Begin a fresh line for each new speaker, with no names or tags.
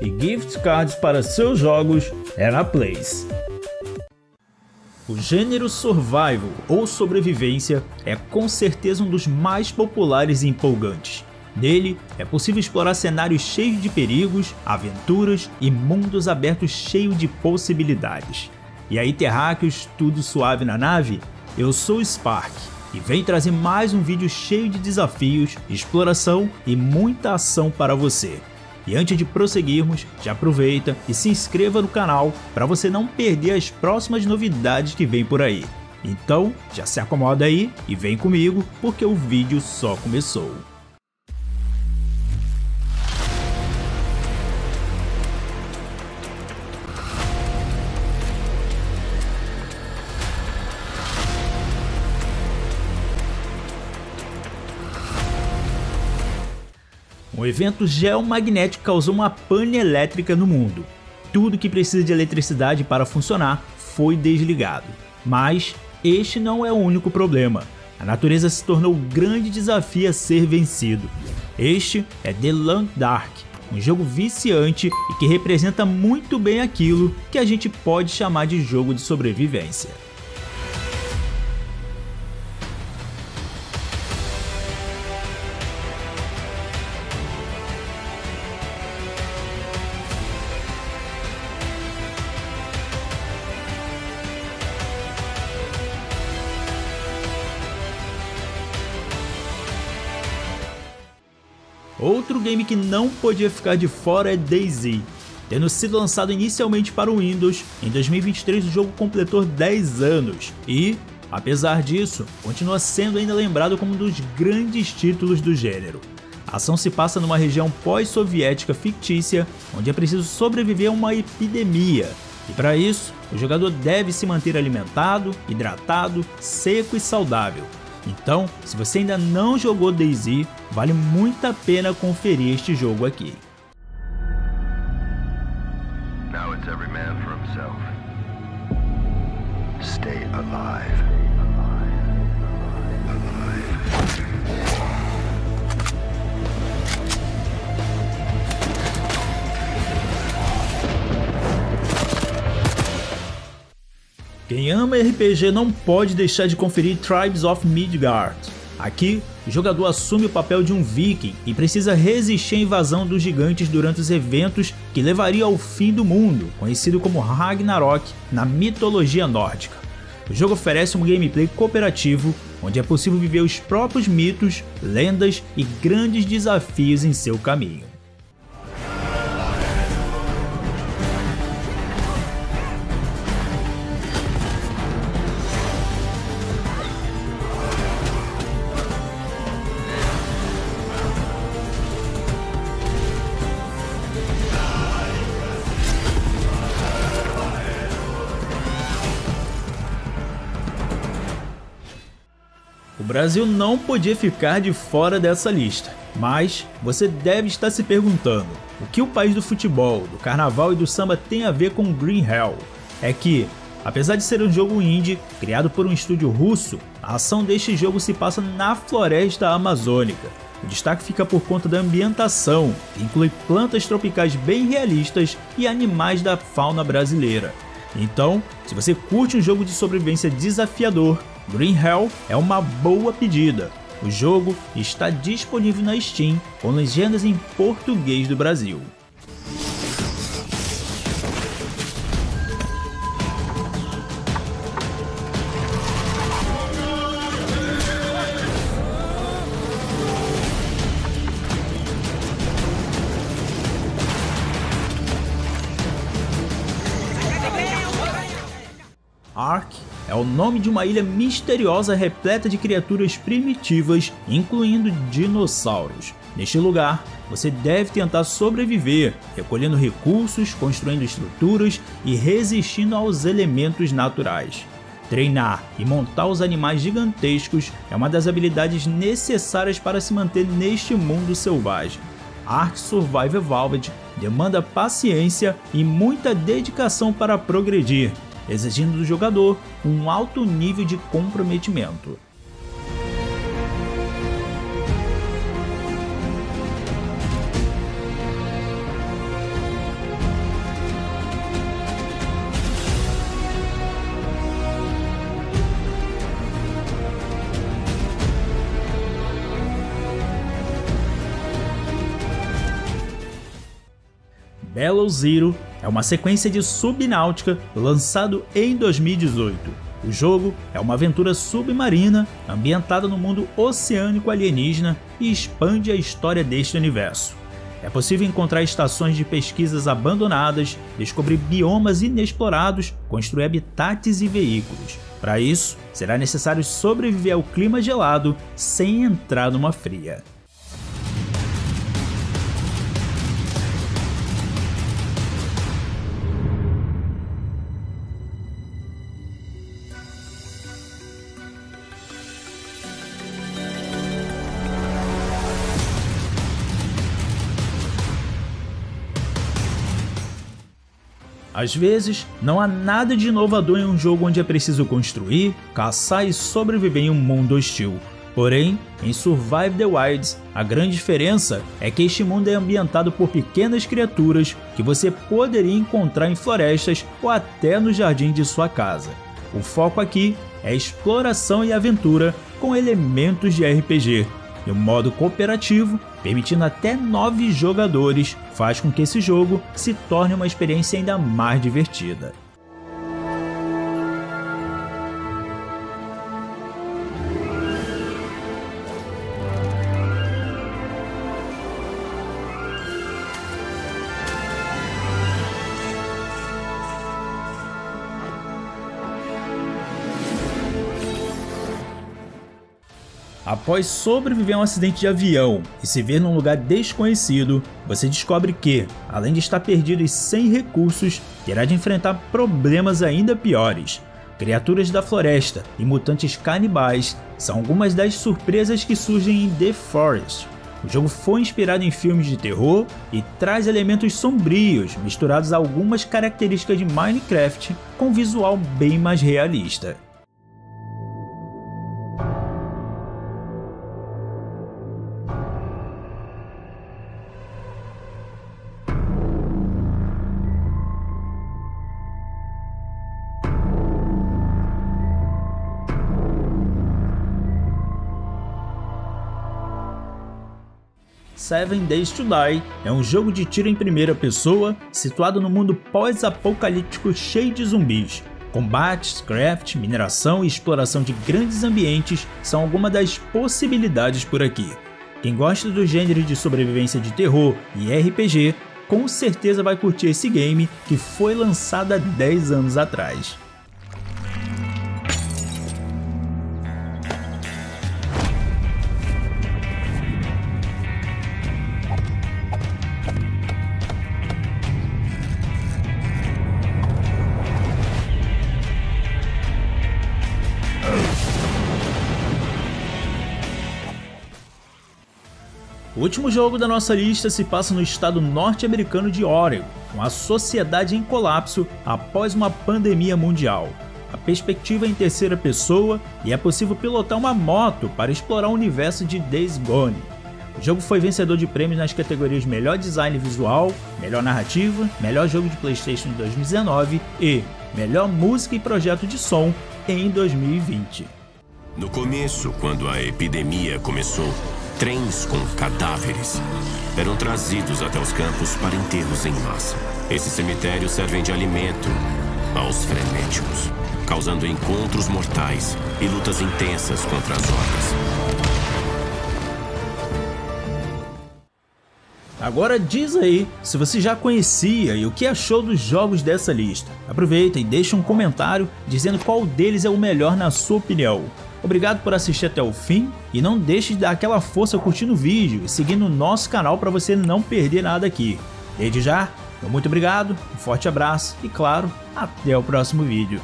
e gift cards para seus jogos é na Place. O gênero survival ou sobrevivência é com certeza um dos mais populares e empolgantes. Nele, é possível explorar cenários cheios de perigos, aventuras e mundos abertos cheios de possibilidades. E aí, terráqueos, tudo suave na nave? Eu sou o Spark e venho trazer mais um vídeo cheio de desafios, exploração e muita ação para você. E antes de prosseguirmos, já aproveita e se inscreva no canal para você não perder as próximas novidades que vem por aí. Então, já se acomoda aí e vem comigo porque o vídeo só começou. Um evento geomagnético causou uma pane elétrica no mundo. Tudo que precisa de eletricidade para funcionar foi desligado. Mas este não é o único problema. A natureza se tornou um grande desafio a ser vencido. Este é The Long Dark, um jogo viciante e que representa muito bem aquilo que a gente pode chamar de jogo de sobrevivência. Outro game que não podia ficar de fora é DayZ. Tendo sido lançado inicialmente para o Windows, em 2023 o jogo completou 10 anos e, apesar disso, continua sendo ainda lembrado como um dos grandes títulos do gênero. A ação se passa numa região pós-soviética fictícia, onde é preciso sobreviver a uma epidemia, e para isso, o jogador deve se manter alimentado, hidratado, seco e saudável, então, se você ainda não jogou DayZ, vale muito a pena conferir este jogo aqui. Quem ama RPG não pode deixar de conferir Tribes of Midgard. Aqui, o jogador assume o papel de um viking e precisa resistir à invasão dos gigantes durante os eventos que levaria ao fim do mundo, conhecido como Ragnarok na mitologia nórdica. O jogo oferece um gameplay cooperativo, onde é possível viver os próprios mitos, lendas e grandes desafios em seu caminho. Brasil não podia ficar de fora dessa lista. Mas você deve estar se perguntando: o que o país do futebol, do carnaval e do samba tem a ver com Green Hell? É que, apesar de ser um jogo indie criado por um estúdio russo, a ação deste jogo se passa na floresta amazônica. O destaque fica por conta da ambientação, que inclui plantas tropicais bem realistas e animais da fauna brasileira. Então, se você curte um jogo de sobrevivência desafiador, Green Hell é uma boa pedida. O jogo está disponível na Steam com legendas em português do Brasil. Ark é o nome de uma ilha misteriosa repleta de criaturas primitivas, incluindo dinossauros. Neste lugar, você deve tentar sobreviver, recolhendo recursos, construindo estruturas e resistindo aos elementos naturais. Treinar e montar os animais gigantescos é uma das habilidades necessárias para se manter neste mundo selvagem. Ark Survival Evolved demanda paciência e muita dedicação para progredir, exigindo do jogador um alto nível de comprometimento. Bellow Zero é uma sequência de Subnáutica lançado em 2018. O jogo é uma aventura submarina ambientada no mundo oceânico alienígena e expande a história deste universo. É possível encontrar estações de pesquisas abandonadas, descobrir biomas inexplorados, construir habitats e veículos. Para isso, será necessário sobreviver ao clima gelado sem entrar numa fria. Às vezes, não há nada de inovador em um jogo onde é preciso construir, caçar e sobreviver em um mundo hostil. Porém, em Survive the Wilds, a grande diferença é que este mundo é ambientado por pequenas criaturas que você poderia encontrar em florestas ou até no jardim de sua casa. O foco aqui é exploração e aventura com elementos de RPG, e o modo cooperativo, permitindo até 9 jogadores, faz com que esse jogo se torne uma experiência ainda mais divertida. Após sobreviver a um acidente de avião e se ver num lugar desconhecido, você descobre que, além de estar perdido e sem recursos, terá de enfrentar problemas ainda piores. Criaturas da floresta e mutantes canibais são algumas das surpresas que surgem em The Forest. O jogo foi inspirado em filmes de terror e traz elementos sombrios misturados a algumas características de Minecraft com um visual bem mais realista. Seven Days to Die é um jogo de tiro em primeira pessoa situado no mundo pós-apocalíptico cheio de zumbis. Combates, craft, mineração e exploração de grandes ambientes são algumas das possibilidades por aqui. Quem gosta do gênero de sobrevivência de terror e RPG, com certeza vai curtir esse game que foi lançado há 10 anos atrás. O último jogo da nossa lista se passa no estado norte-americano de Oregon, com a sociedade em colapso após uma pandemia mundial. A perspectiva é em terceira pessoa e é possível pilotar uma moto para explorar o universo de Days Gone. O jogo foi vencedor de prêmios nas categorias Melhor Design Visual, Melhor Narrativa, Melhor Jogo de PlayStation em 2019 e Melhor Música e Projeto de Som em 2020.
No começo, quando a epidemia começou, Trens com cadáveres eram trazidos até os campos para enterros em massa. Esses cemitérios servem de alimento aos frenéticos, causando encontros mortais e lutas intensas contra as hordas.
Agora diz aí se você já conhecia e o que achou dos jogos dessa lista. Aproveita e deixa um comentário dizendo qual deles é o melhor na sua opinião. Obrigado por assistir até o fim e não deixe de dar aquela força curtindo o vídeo e seguindo o nosso canal para você não perder nada aqui. Desde já, muito obrigado, um forte abraço e claro, até o próximo vídeo.